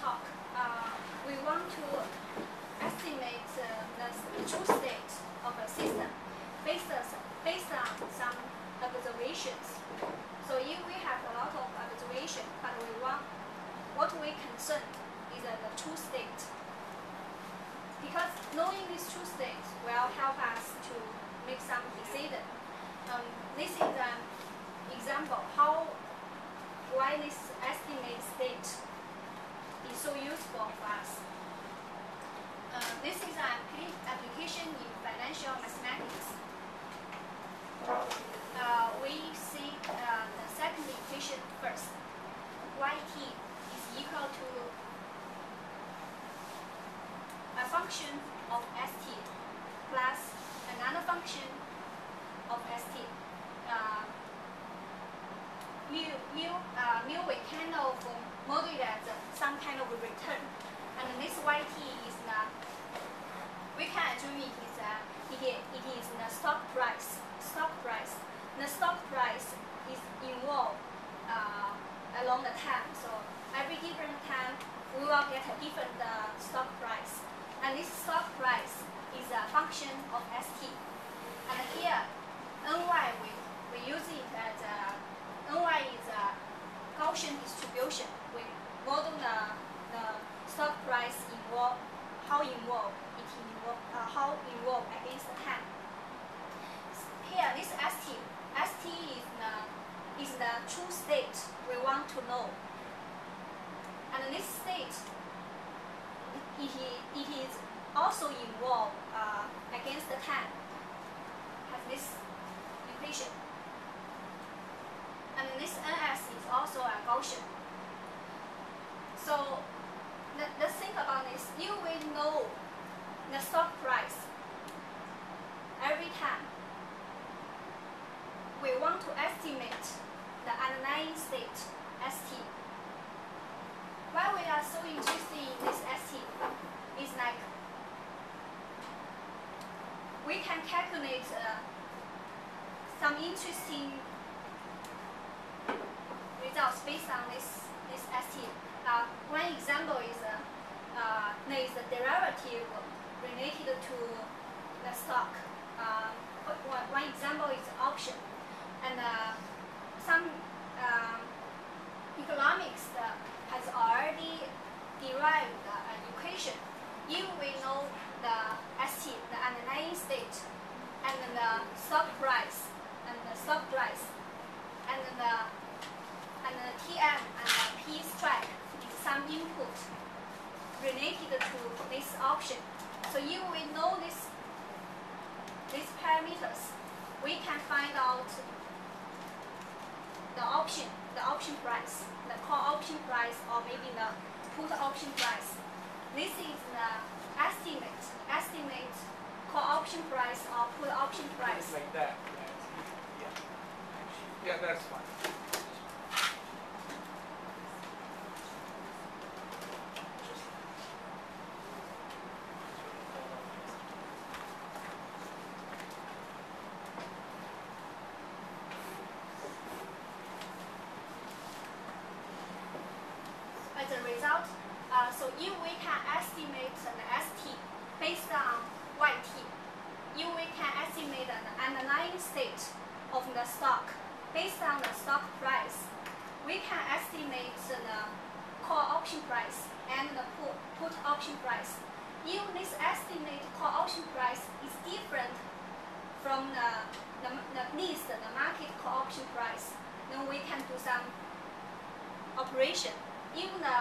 talk, uh, we want to estimate uh, the true state of a system based on, based on some observations. So if we have a lot of observation, but we want what we concern is uh, the true state. Because knowing this true state will help us to make some decision. Um, this is an example how why this estimate state so useful for us. Uh, this is an application in financial mathematics. Uh, we see uh, the second equation first. yt is equal to a function of st plus another function of st. Uh, mu, mu, uh, mu we kind of model as some kind of return. And this yt is the, we can assume it is, uh, it, it is the stock price. Stock price. The stock price is involved uh, along the time. So every different time we will get a different uh, stock price. And this stock price is a function of st. And here, ny, we, we use it as a, ny is a Gaussian distribution. We model the, the stock price involve, how involved it involve, uh, how involved against the time. Here, this st, st is the, is the true state we want to know. And this state, it, is also involved uh, against the time, has this equation. And this ns is also a Gaussian. So let, let's think about this. You will know the stock price every time. We want to estimate the underlying state, ST. Why we are so interested in this ST is like we can calculate uh, some interesting results based on this, this ST. Uh, one example is uh, uh, is a derivative related to the stock. Uh, one, one example is option. And uh, some um, economics uh, has already derived an equation. If we know the ST, the underlying state, and the stock price, and the stock price, and the and the TM and the P strike is some input related to this option. So if we know this these parameters, we can find out the option, the option price, the call option price, or maybe the put option price. This is the estimate, estimate call option price or put option price. Like that. Yeah. Yeah, that's fine. As a result, so if we can estimate an ST based on YT, if we can estimate an underlying state of the stock based on the stock price, we can estimate the call option price and the put, put option price. If this estimate call option price is different from the, the, the the market call option price, then we can do some operation. If the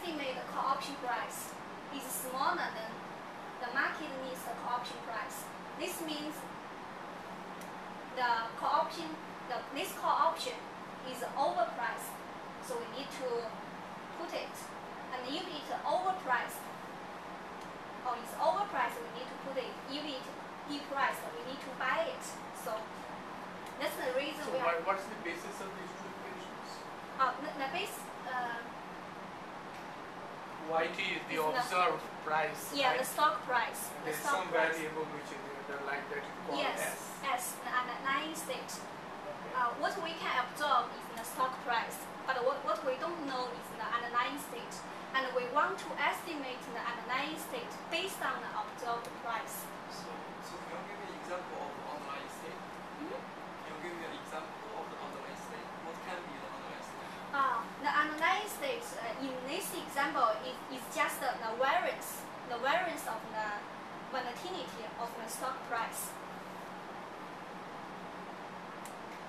estimated call option price is smaller than the market needs the call option price, this means the call option, the, this call option is overpriced. So we need to put it. And if it's overpriced, or it's overpriced, we need to put it. If it's depriced, we need to buy it. So that's the reason So we are. what, what's the basis of these two equations? Uh, the, the base, uh, YT is the It's not- observed price, yeah, right? the stock price. And There's stock some price. variable which is in the like that you call Yes, S. S, the underlying state. Okay. Uh, what we can absorb is the stock price, but what, what we don't know is the underlying state. And we want to estimate the underlying state based on the observed price. So, so can you give me an example of underlying state? Mhm. Can you give me an example of the underlying state? What can be the underlying state? Uh, the state uh, in this example is, is just the, the variance, the variance of the volatility of the stock price.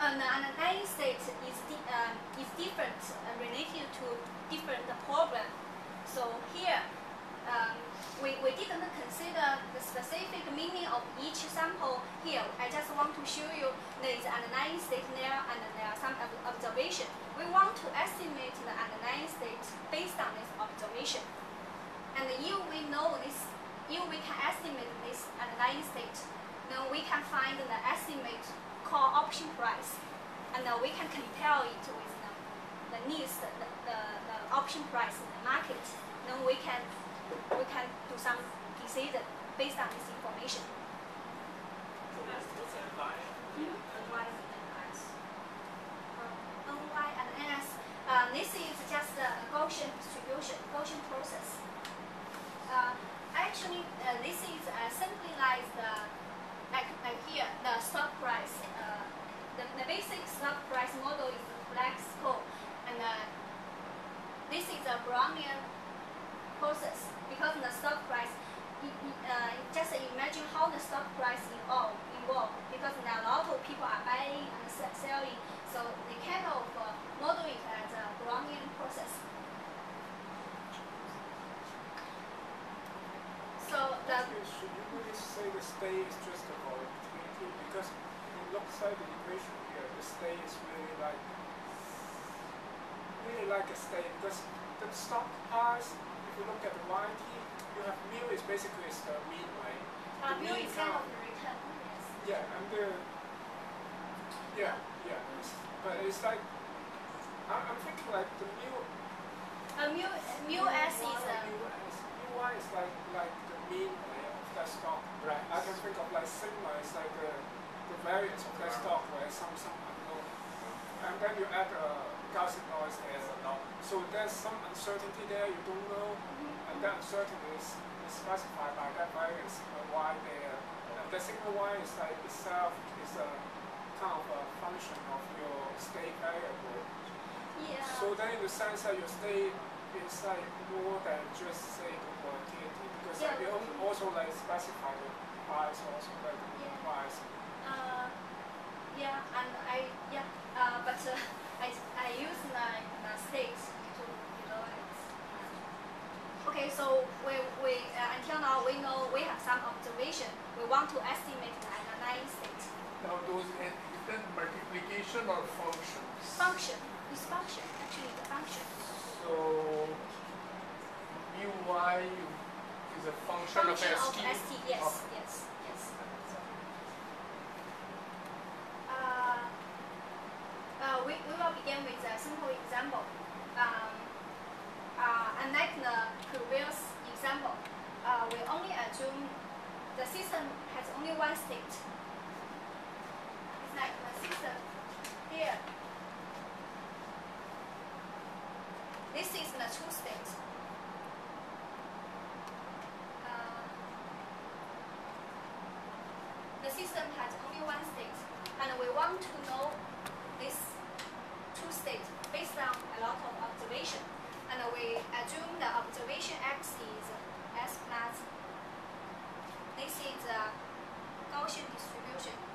an underlying state is, di- um, is different uh, related to different problem. So here, um, we, we didn't consider the specific meaning of each sample here. I just want to show you there is underlying state there and there are some ob- observation. We want to estimate the underlying state based on this observation. And if we know this, if we can estimate this underlying state, then we can find the estimate call option price, and then we can compare it with the, the the, the, the option price in the market. Then we can we can do some decision based on this information. What's what's that by? NY and NS. Uh, NY and NS. Uh, this is just a Gaussian distribution, Gaussian process. Uh, actually, uh, this is uh, simply like the, like, like here, the stock price. Uh, the, the basic stock price model is Black-Scholes, and uh, this is a Brownian process because the stock price. i- i- Uh, just imagine how the stock price evolve, evolve because there are a lot of people are buying and se- selling, so they kind of uh, model it as a Brownian process. So the Actually, should you really say the state is just a volatility? Because it looks like the equation here, the state is really like really like a state because the stock price, if you look at the YT, you have mu is basically is the mean way. uh, The mu is kind of the return. Yes. Yeah, and the yeah, yeah. It's, but it's like I'm, I'm thinking like the mu Uh, mu mu s is uh, mu s mu y is like like the mean way of that stock. Right. I can think of like sigma is like the, the variance of that stock where some some unknown. And then you add a Gaussian noise as a known. So there's some uncertainty there you don't know, mm-hmm. and that uncertainty is, is specified by that variance sigma y there. And that sigma y is like itself is a kind of a function of your state variable. yeah. So then in the sense that your state is like more than just say the volatility because Yeah. al- also like specify the price also like the Yeah. price. Uh, yeah, and I yeah, uh, but uh, I I use the states to you know. It's, okay, so we we uh, until now we know we have some observation. We want to estimate the underlying state Now those n is multiplication or function? function. This function actually the function. So mu y is a function, Function of of st. st. Yes, of- yes, yes. Uh, uh, we, we will begin with a simple example. Um, uh, unlike the previous example, uh, we only assume the system has only one state. It's like the system here. This is the true state. system has only one state, and we want to know this two states based on a lot of observation. And we assume the observation x is s plus. This is a Gaussian distribution.